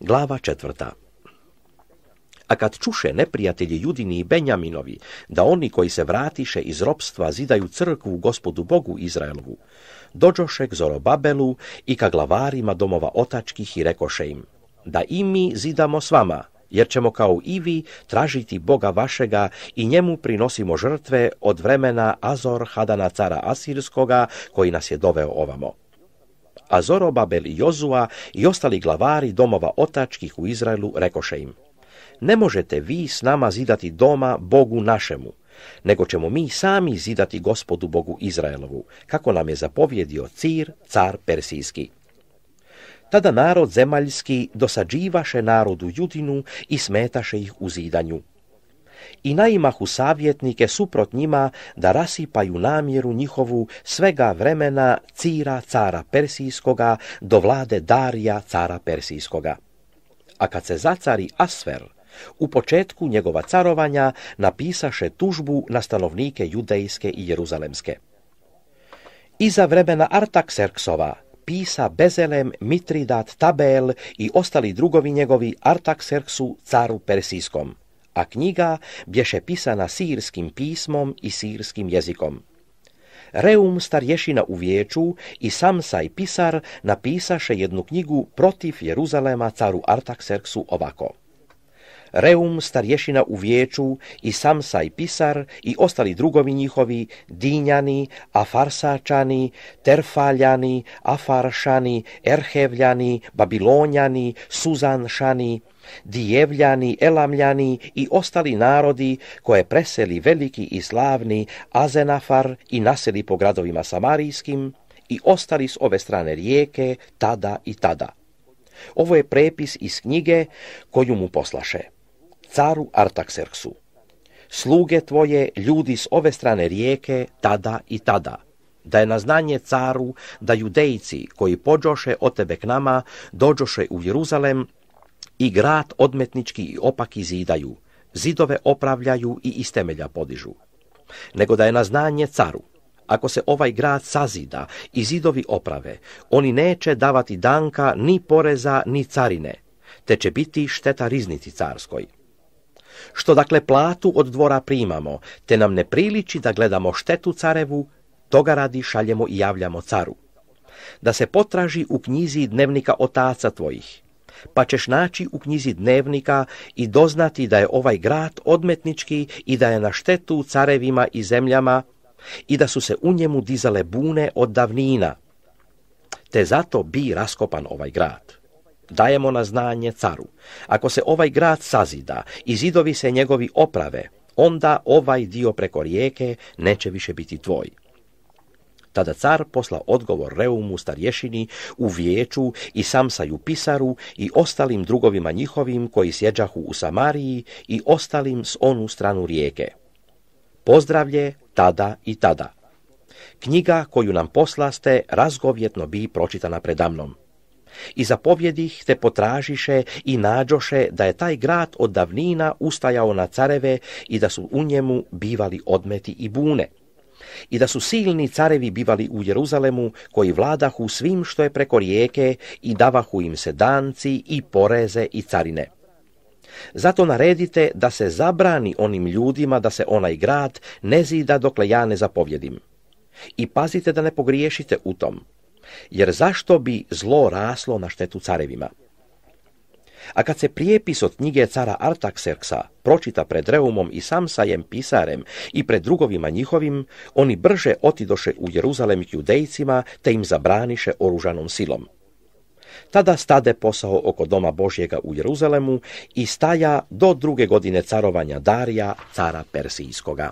Glava četvrta. A kad čuše neprijatelji Judini i Benjaminovi, da oni koji se vratiše iz ropstva zidaju crkvu gospodu Bogu Izraelovu, dođoše k Zorobabelu i ka glavarima domova otačkih i rekoše im, da i mi zidamo s vama, jer ćemo kao i vi tražiti Boga vašega i njemu prinosimo žrtve od vremena Azor Hadana cara Asirskoga koji nas je doveo ovamo. A Zorobabel i Jozua i ostali glavari domova otačkih u Izraelu rekoše im, ne možete vi s nama zidati doma Bogu našemu, nego ćemo mi sami zidati gospodu Bogu Izraelovu, kako nam je zapovjedio Cir, car Persijski. Tada narod zemaljski dosađivaše narodu Judinu i smetaše ih u zidanju. I naimahu savjetnike suprot njima da rasipaju namjeru njihovu svega vremena Cira cara Persijskoga do vlade Darija cara Persijskoga. A kad se zacari Asfer, u početku njegova carovanja napisaše tužbu na stanovnike judejske i jeruzalemske. Iza vremena Artakserksova pisa Bezelem, Mitridat, Tabel i ostali drugovi njegovi Artakserksu caru Persijskom, a knjiga bješe pisana sirskim pismom i sirskim jezikom. Reum starješina u vijeću i Samsaj pisar napisaše jednu knjigu protiv Jeruzalema caru Artakserksu ovako. Reum starješina u vijeću i Samsaj pisar i ostali drugovi njihovi, Dinjani, Afarsačani, Terfaljani, Afaršani, Erhevljani, Babilonjani, Suzanšani, Dijevljani, Elamljani i ostali narodi koje preseli veliki i slavni Azenafar i naseli po gradovima Samarijskim i ostali s ove strane rijeke tada i tada. Ovo je prepis iz knjige koju mu poslaše caru Artakserksu. Sluge tvoje, ljudi s ove strane rijeke, tada i tada, da je na znanje caru da judejci koji pođoše od tebe k nama, dođoše u Jeruzalem i grad odmetnički i opaki zidaju, zidove opravljaju i iz temelja podižu. Nego da je na znanje caru, ako se ovaj grad sazida i zidovi oprave, oni neće davati danka ni poreza ni carine, te će biti šteta riznici carskoj. Što dakle platu od dvora primamo, te nam ne priliči da gledamo štetu carevu, toga radi šaljemo i javljamo caru. Da se potraži u knjizi dnevnika otaca tvojih, pa ćeš naći u knjizi dnevnika i doznati da je ovaj grad odmetnički i da je na štetu carevima i zemljama i da su se u njemu dizale bune od davnina, te zato bi raskopan ovaj grad. Dajemo na znanje caru. Ako se ovaj grad sazida i zidovi se njegovi oprave, onda ovaj dio preko rijeke neće više biti tvoj. Tada car posla odgovor Reumu starješini u vijeću i Samsaju pisaru i ostalim drugovima njihovim koji sjeđahu u Samariji i ostalim s onu stranu rijeke. Pozdravlje tada i tada. Knjiga koju nam poslaste razgovjetno bi pročitana predamnom. I zapovjedih te potražiše i nađoše da je taj grad od davnina ustajao na careve i da su u njemu bivali odmeti i bune. I da su silni carevi bivali u Jeruzalemu koji vladahu svim što je preko rijeke i davahu im se danci i poreze i carine. Zato naredite da se zabrani onim ljudima da se onaj grad ne zida dokle ja ne zapovjedim. I pazite da ne pogriješite u tom, jer zašto bi zlo raslo na štetu carevima? A kad se prijepis od knjige cara Artakserksa pročita pred Reumom i Samsajem pisarem i pred drugovima njihovim, oni brže otidoše u Jeruzalem k judejcima te im zabraniše oružanom silom. Tada stade posao oko doma Božjega u Jeruzalemu i staja do druge godine carovanja Darija, cara Persijskoga.